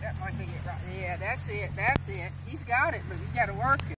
that might be right. Yeah, that's it, that's it. He's got it, but we gotta work it.